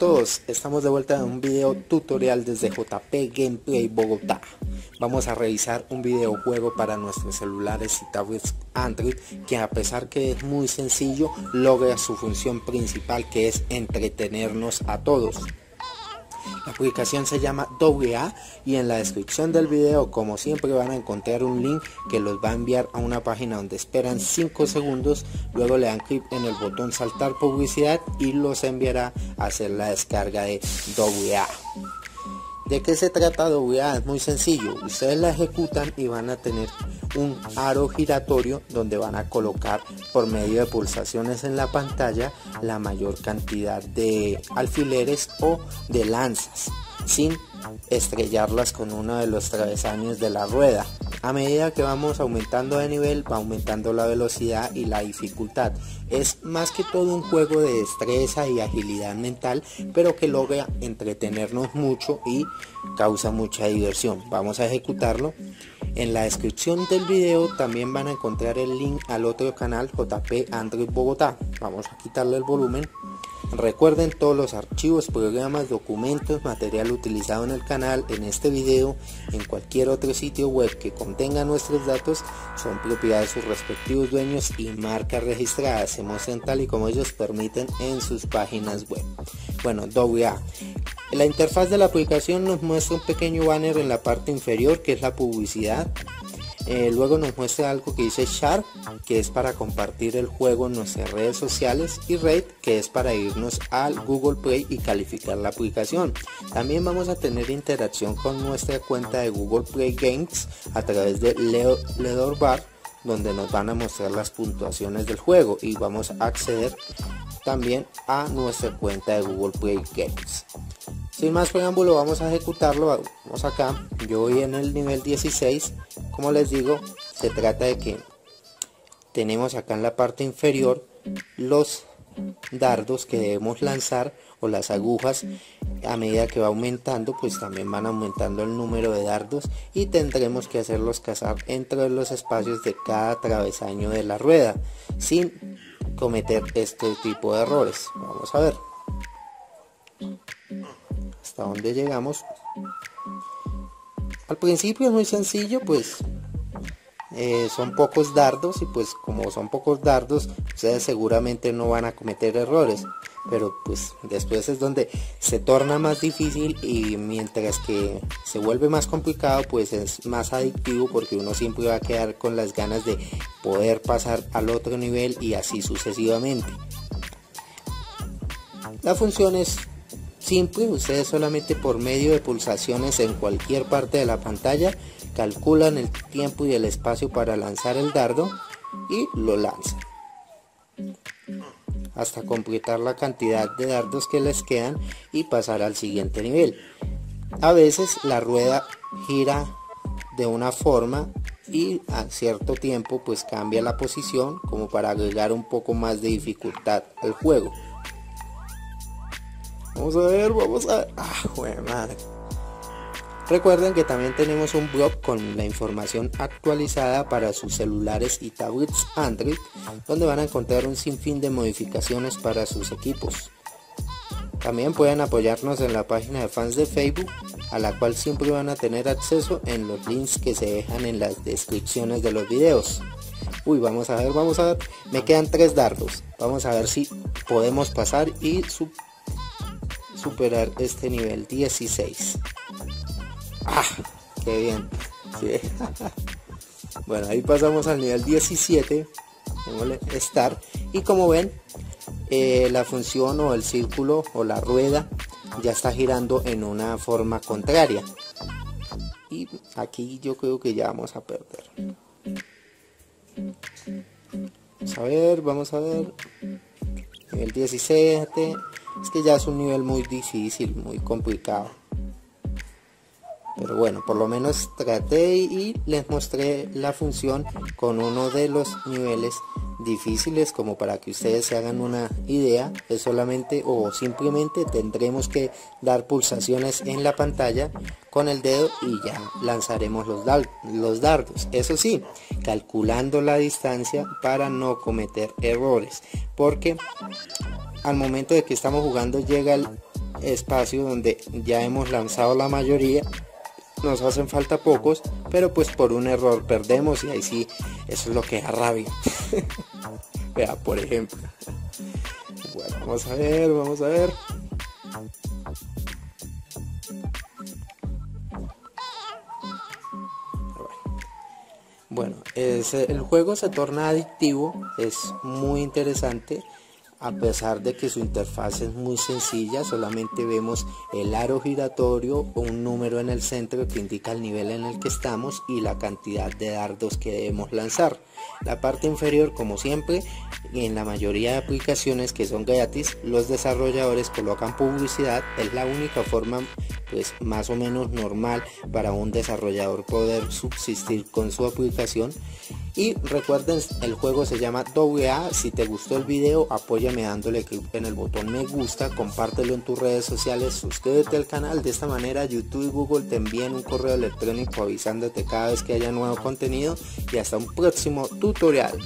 todos, estamos de vuelta en un video tutorial desde JP Gameplay Bogotá. Vamos a revisar un videojuego para nuestros celulares y tablets Android que a pesar que es muy sencillo, logra su función principal que es entretenernos a todos. La aplicación se llama WA y en la descripción del video como siempre van a encontrar un link que los va a enviar a una página donde esperan 5 segundos, luego le dan clic en el botón saltar publicidad y los enviará a hacer la descarga de WA. ¿De qué se trata WA? Es muy sencillo, ustedes la ejecutan y van a tener un aro giratorio donde van a colocar por medio de pulsaciones en la pantalla la mayor cantidad de alfileres o de lanzas sin estrellarlas con uno de los travesaños de la rueda. A medida que vamos aumentando de nivel va aumentando la velocidad y la dificultad. Es más que todo un juego de destreza y agilidad mental, pero que logra entretenernos mucho y causa mucha diversión. Vamos a ejecutarlo. En la descripción del video también van a encontrar el link al otro canal JP Android Bogotá. Vamos a quitarle el volumen Recuerden todos los archivos, programas, documentos, material utilizado en el canal, en este video, en cualquier otro sitio web que contenga nuestros datos, son propiedad de sus respectivos dueños y marcas registradas. Se muestran tal y como ellos permiten en sus páginas web. Bueno, WA. La interfaz de la aplicación nos muestra un pequeño banner en la parte inferior que es la publicidad eh, luego nos muestra algo que dice Share, que es para compartir el juego en nuestras redes sociales, y Rate, que es para irnos al Google Play y calificar la aplicación. También vamos a tener interacción con nuestra cuenta de Google Play Games a través de Leader Bar, donde nos van a mostrar las puntuaciones del juego y vamos a acceder también a nuestra cuenta de Google Play Games. Sin más preámbulo vamos a ejecutarlo, vamos acá, yo voy en el nivel 16, como les digo, se trata de que tenemos acá en la parte inferior los dardos que debemos lanzar o las agujas. A medida que va aumentando pues también van aumentando el número de dardos y tendremos que hacerlos cazar entre los espacios de cada travesaño de la rueda sin cometer este tipo de errores. Vamos a ver hasta donde llegamos. Al principio es muy sencillo pues eh, son pocos dardos y pues como son pocos dardos ustedes seguramente no van a cometer errores pero pues después es donde se torna más difícil y mientras que se vuelve más complicado pues es más adictivo porque uno siempre va a quedar con las ganas de poder pasar al otro nivel y así sucesivamente. La función es simple, ustedes solamente por medio de pulsaciones en cualquier parte de la pantalla calculan el tiempo y el espacio para lanzar el dardo y lo lanzan hasta completar la cantidad de dardos que les quedan y pasar al siguiente nivel. A veces la rueda gira de una forma y a cierto tiempo pues cambia la posición como para agregar un poco más de dificultad al juego. Vamos a ver, vamos a ver. Ah, madre. Recuerden que también tenemos un blog con la información actualizada para sus celulares y tablets Android, donde van a encontrar un sinfín de modificaciones para sus equipos. También pueden apoyarnos en la página de fans de Facebook, a la cual siempre van a tener acceso en los links que se dejan en las descripciones de los videos. Uy, vamos a ver, vamos a ver. Me quedan tres dardos. Vamos a ver si podemos pasar y superar este nivel 16. ¡Ah! ¡Qué bien! bueno, ahí pasamos al nivel 17. Start. Y como ven, eh, la función o el círculo o la rueda ya está girando en una forma contraria. Y aquí yo creo que ya vamos a perder. Vamos a ver, vamos a ver. Nivel 17. Es que ya es un nivel muy difícil, muy complicado. Pero bueno, por lo menos traté y les mostré la función con uno de los niveles difíciles como para que ustedes se hagan una idea es solamente o simplemente tendremos que dar pulsaciones en la pantalla con el dedo y ya lanzaremos los, los dardos eso sí calculando la distancia para no cometer errores porque al momento de que estamos jugando llega el espacio donde ya hemos lanzado la mayoría nos hacen falta pocos, pero pues por un error perdemos y ahí sí, eso es lo que da rabia. Vea, por ejemplo. Bueno, vamos a ver, vamos a ver. Bueno, el juego se torna adictivo, es muy interesante a pesar de que su interfaz es muy sencilla, solamente vemos el aro giratorio o un número en el centro que indica el nivel en el que estamos y la cantidad de dardos que debemos lanzar. La parte inferior, como siempre, en la mayoría de aplicaciones que son gratis, los desarrolladores colocan publicidad, es la única forma pues más o menos normal para un desarrollador poder subsistir con su aplicación y recuerden, el juego se llama AA. Si te gustó el video, apóyame dándole clic en el botón me gusta, compártelo en tus redes sociales, suscríbete al canal. De esta manera YouTube y Google te envían un correo electrónico avisándote cada vez que haya nuevo contenido y hasta un próximo tutorial.